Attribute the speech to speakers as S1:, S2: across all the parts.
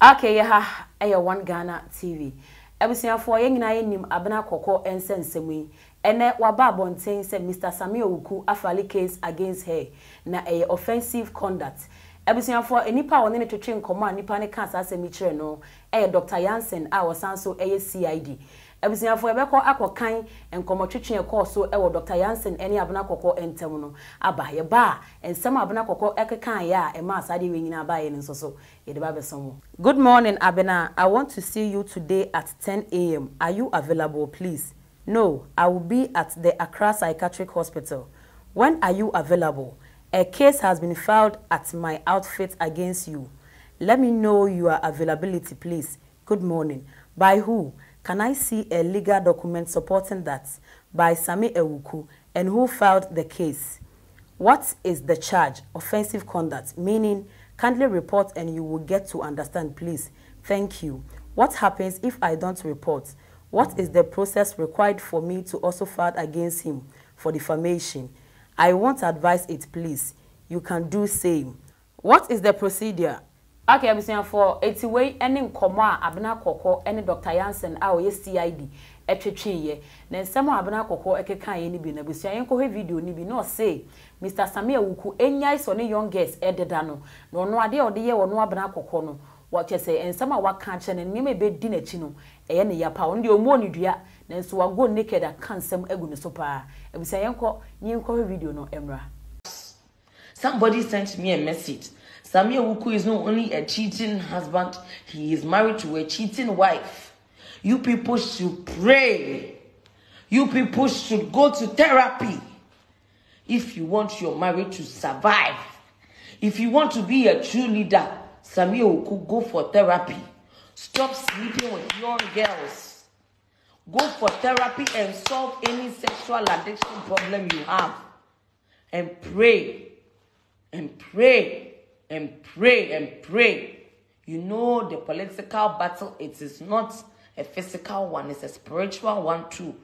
S1: aka yɛ ha ɛyɛ one ghana tv abusuafoɔ yɛn nyinaa yɛnim abena kɔkɔ nsɛnsɛm yi ɛnɛ waba abɔnten sɛ mr sami owuku afali case against her. Na ɛyɛ offensive conduct. Abusuafoɔ nipa a wɔne ne twetwe nkɔmɔ a nipa ne ka saa asɛm kyerɛ no ɛyɛ dr. Yansen a wɔsan so ɛyɛ cid abusuafoɔ yɛbɛkɔ akɔkan nkɔmɔtwetwe ɛkɔɔ so ɛwɔ dr. Yansen ɛne abena kɔkɔ ntɛm no aba. Yɛba a nsɛm abena kɔkɔ ɛkekan yɛ a ɛma saa deɛ nyinaa baayɛ no nso so yɛde ba bɛsɔn mu. good morning abena. I want to see you today at 10 a.m. are you available please? No i will be at the accra psychiatric hospital. When are you available a case has been filed at my outfit against you let me know your availability please good morning by who Can I see a legal document supporting that by Sammy Awuku and who filed the case? What is the charge? Offensive conduct, meaning kindly report and you will get to understand, please. Thank you. What happens if I don't report? What is the process required for me to also file against him for defamation? I want advise it, please. You can do same. What is the procedure? aka abusuafoɔ eti wei ne nkɔmɔ a abena kɔkɔ ne dr yansen a ɔyɛ cid ɛtwetweeɛ na nsɛm a abena kɔkɔ ɛkeka yɛ no bi na abusua yɛn kɔhwɛ video no bi na ɔse mr sami awuku enyae sɔ ne young girls ɛdeda no na ɔno adeɛ a ɔde yɛ ɔno abena kɔkɔ no wɔkyɛ sɛ nsɛm a waka kyerɛ no nneɛma ebɛdi n'akyi no ɛyɛ ne yapa ɔno deɛ ɔmo ne na nso wago naked aka nsɛm agu ne so paa video no
S2: somebody sent me a message Sammy Awuku is not only a cheating husband, he is married to a cheating wife. You people should pray. You people should go to therapy. If you want your marriage to survive, if you want to be a true leader, Sammy Awuku, go for therapy. Stop sleeping with young girls. Go for therapy and solve any sexual addiction problem you have. And pray. And pray and pray and pray. You know the political battle, it is not a physical one, it's a spiritual one too.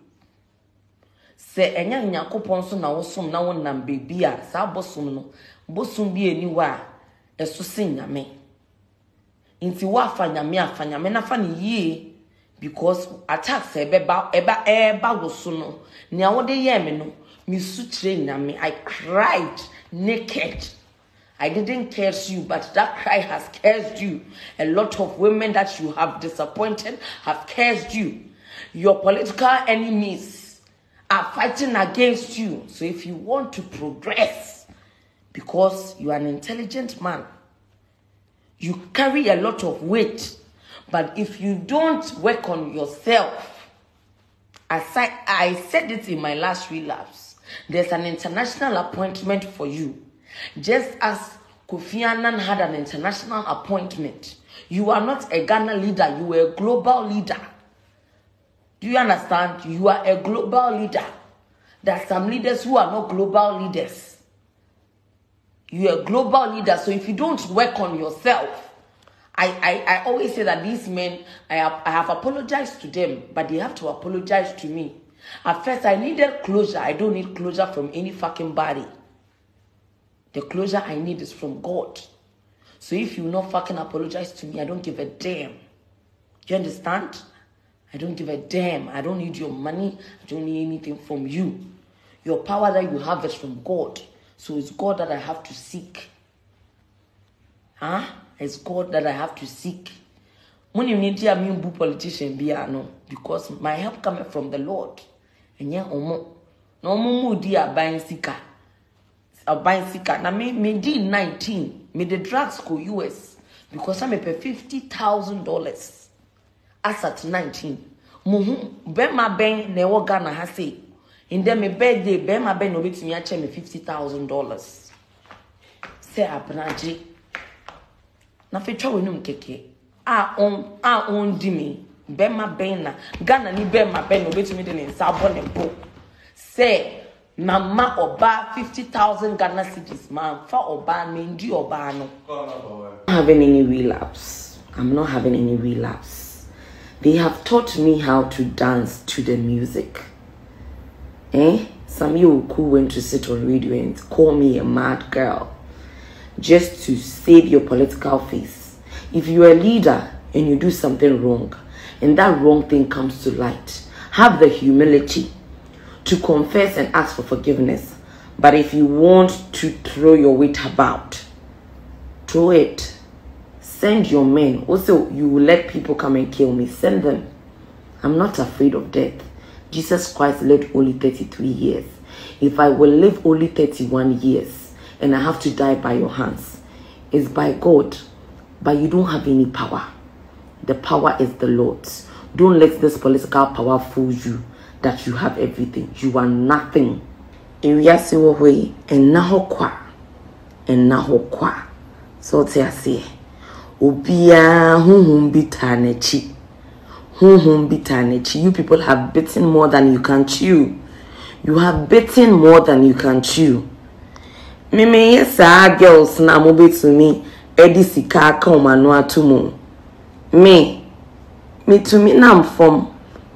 S2: Sɛ ɛnyɛ nyankopɔn so na wosom na wonam beebi a saa bosom no bosom bi ani a ɛso se nyame nti woafa nyame afa nyame nafa ne yie because attacks ɛbɛba ɛba ɛɛba wo so no nea wode yɛɛ me no mesu kyerɛ nyame i cried naked I didn't curse you, but that cry has cursed you. A lot of women that you have disappointed have cursed you. Your political enemies are fighting against you. So if you want to progress, because you are an intelligent man, you carry a lot of weight. But if you don't work on yourself, as I, I said it in my last relapse, there's an international appointment for you. Just as Kofi Annan had an international appointment, you are not a Ghana leader, you are a global leader. Do you understand? You are a global leader. There are some leaders who are not global leaders. You are a global leader, so if you don't work on yourself, I, I, I always say that these men, I have, I have apologized to them, but they have to apologize to me. At first, I needed closure. I don't need closure from any fucking body. The closure I need is from God. So if you not fucking apologize to me, I don't give a damn. You understand? I don't give a damn. I don't need your money. I don't need anything from you. Your power that you have is from God. So it's God that I have to seek. Huh? It's God that I have to seek. When you need to mean politician be no because my help coming from the Lord. And yeah, omo. No omo di aban sika. Aban sika. Na me me di 19. Me the drugs go US because I'm a fifty thousand dollars. As at 19. Muhu bema ben na ewo Ghana ha say. In them me birthday bema ben no betimi ache me fifty thousand dollars. Say abenaje. Na fe twa wenum keke. A a na ni de ne nsa ne bo. Mama fifty thousand cedis ndi no. I'm not having any relapse. I'm not having any relapse. They have taught me how to dance to the music. Eh? Sammy Awuku went to sit on radio and call me a mad girl just to save your political face. If you're a leader and you do something wrong, and that wrong thing comes to light, have the humility to confess and ask for forgiveness. But if you want to throw your weight about, throw it. Send your men. Also, you will let people come and kill me. Send them. I'm not afraid of death. Jesus Christ lived only 33 years. If I will live only 31 years and I have to die by your hands, it's by God. But you don't have any power. The power is the Lord's. Don't let this political power fool you that you have everything. You are nothing. Ewiase wɔ hɔ yi, ɛnna. So ɔte. You people have bitten more than you can chew. You have bitten more than you can chew. Memeyɛ saa girls na mobɛtumi ɛde sika aka ato mu. Me, metumi nam fam.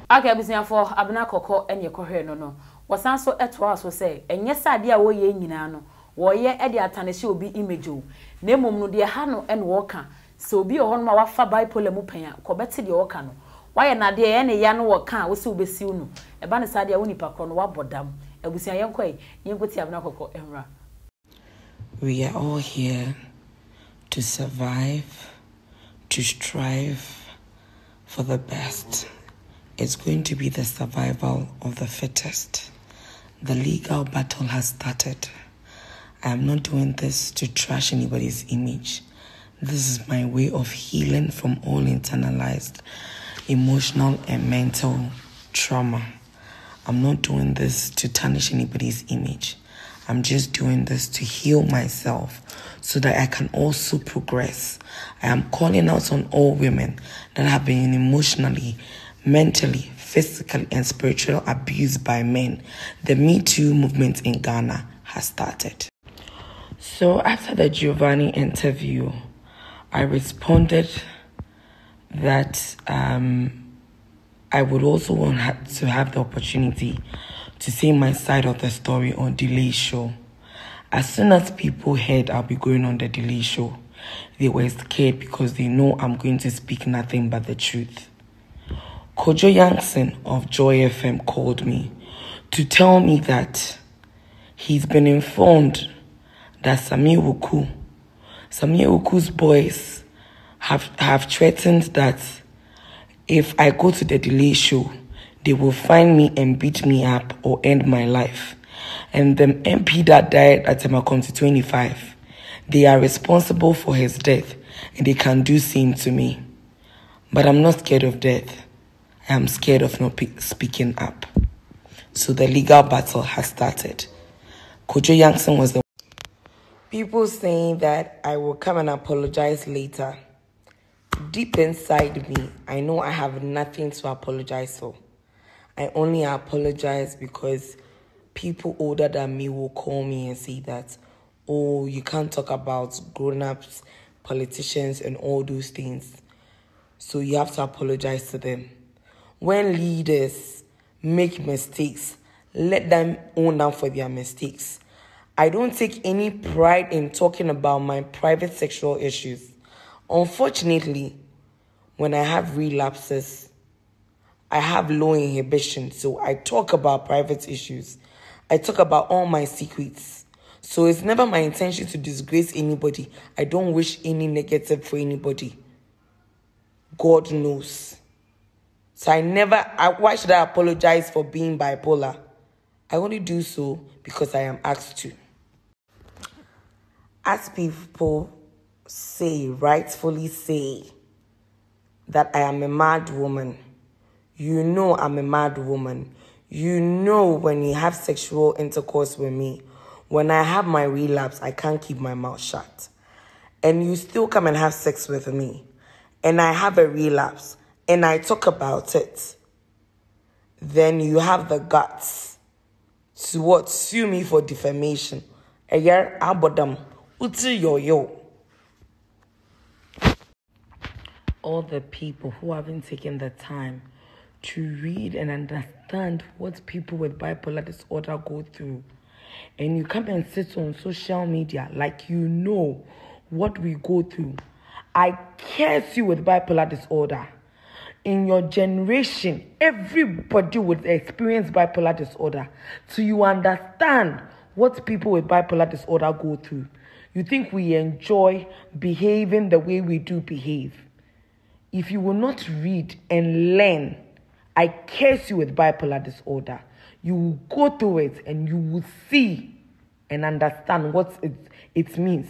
S1: aka abusuafoɔ abena kɔkɔ ɛne ɛkɔhwɛ no no. Wɔsan so ɛtoa so sɛ ɛnyɛ sɛ adeɛ a wɔyɛ nyinaa no. Wɔyɛ ɛde atanahyɛ obi image o. Na mmom no deɛ ha no ɛna wɔka sɛ obi wɔ hɔnom a wafa bipolar mu pɛn a kɔbɛte deɛ wɔka no. Wayɛ nadeɛ ɛyɛ ne ya no wɔ ka a wosi wobɛsiw no. Ɛba ne saa deɛ wo nipa korɔ no wabɔ dam. Abusua yɛnkɔ yi yɛnkɔ ti abena ɛnwura
S2: We are all here to survive, to strive for the best. It's going to be the survival of the fittest. The legal battle has started. I am not doing this to trash anybody's image. This is my way of healing from all internalized emotional and mental trauma. I'm not doing this to tarnish anybody's image. I'm just doing this to heal myself so that I can also progress. I am calling out on all women that have been emotionally, mentally, physically, and spiritually abused by men. The Me Too movement in Ghana has started. So after the Giovanni interview, I responded that um, I would also want to have the opportunity to say my side of the story on Delay Show. As soon as people heard I'll be going on the Delay Show, they were scared because they know I'm going to speak nothing but the truth. Kojo Yankson of Joy FM called me to tell me that he's been informed that Sammy Awuku, Sammy Awuku's boys have, have threatened that if I go to the delay show, they will find me and beat me up or end my life. And the MP that died at Temakonti 25, they are responsible for his death and they can do same to me. But I'm not scared of death. I am scared of not pe- speaking up. So the legal battle has started. Kojo Yankson was the people saying that I will come and apologize later. Deep inside me, I know I have nothing to apologize for. I only apologize because people older than me will call me and say that, oh, you can't talk about grown ups, politicians, and all those things. So you have to apologize to them. When leaders make mistakes, let them own up for their mistakes. I don't take any pride in talking about my private sexual issues. Unfortunately, when I have relapses, I have low inhibition, so I talk about private issues. I talk about all my secrets. So it's never my intention to disgrace anybody. I don't wish any negative for anybody. God knows. So I never, I, why should I apologize for being bipolar? I only do so because I am asked to. As people say, rightfully say, that I am a mad woman. You know I'm a mad woman. You know when you have sexual intercourse with me, when I have my relapse, I can't keep my mouth shut. And you still come and have sex with me, and I have a relapse, and I talk about it, then you have the guts to what? Sue me for defamation. A year, abodam, uti yo yo. all the people who haven't taken the time to read and understand what people with bipolar disorder go through. And you come and sit on social media like you know what we go through. I curse you with bipolar disorder. In your generation, everybody would experience bipolar disorder. So you understand what people with bipolar disorder go through. You think we enjoy behaving the way we do behave. If you will not read and learn, I curse you with bipolar disorder. You will go through it and you will see and understand what it, it means.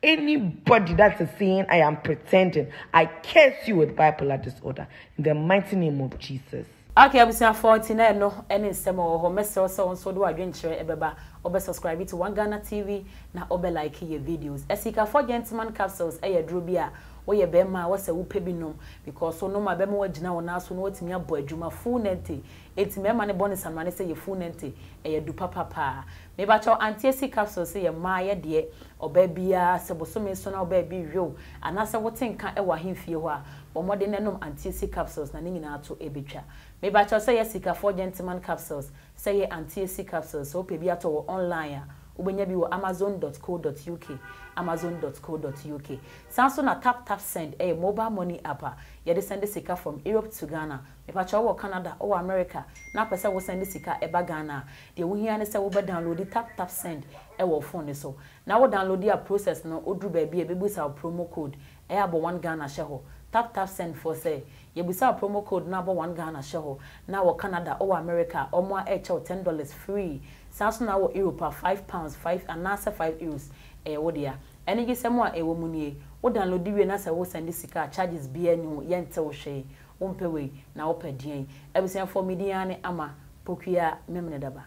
S2: Anybody that is saying I am pretending, I curse you with bipolar disorder in the mighty name of Jesus.
S1: Okay, abusuafoɔ nti na ɛno ɛne nsɛm a ɔwɔ hɔ mɛsrɛ sɛ wɔn nso de wadwenkyerɛ ɛbɛba ɔbɛ subscribe to one ghana tv na ɔbɛ like yɛ videos ɛsikafoɔ gentleman capsules ɛyɛ duro bi a woyɛ bɛrima a wɔsɛ wopɛ bi nom because so nom a bɛrima wagyina wɔn nan so na wɔtumi abɔ adwuma. Full nente eti mmarima ne bɔ ne sanwa ne sɛ yɛ full nente ɛyɛ du papapaa mebakyɛw antiesi capsules yɛ mmaa yɛ deɛ ɔbaa biara sɛ bosome so na ɔbaa bi wew anaasɛ wote nka ɛwɔ ahemfie hɔ a wɔn mmɔden na nom antiesi capsules na ne nyinaa to ebetwa mebakyɛw sɛ yɛ sikafoɔ gentleman capsules sɛ yɛ antiesi capsules sɛ wopɛ bi atɔ wɔ online a wobɛnya bi wɔ amazon.co.uk amazon.co.uk san so na tap tap send ɛyɛ mobile money app a yɛde send sika from europe to ghana. Mepakyɛ wɔ canada wɔ america na apɛ sɛ wo send sika ɛba ghana. A deɛ wohia ne sɛ wobɛ download tap tap send ɛwɔ phone ne so. Na wo download a process no woduru baabi a ɛbɛbusa wo promo code ɛyɛ abɔ one ghana hyɛ hɔ. Tap tap send for sɛ yɛbusa promo code na abɔ one ghana hyɛ hɔ. Na wɔ canada ɔwɔ america ɔmo a ɛkyɛw ten dollars free saa so na wɔ five pounds five anaasɛ five euros ɛyɛ wo dea. Ɛne gye sɛm a ɛwɔ mu nie wo download wie na sɛ wo send sika charges biara ni ho yɛnte wo hwee wompɛ wei na wopɛ deɛn abusuafoɔ median ne ama pokua memene daba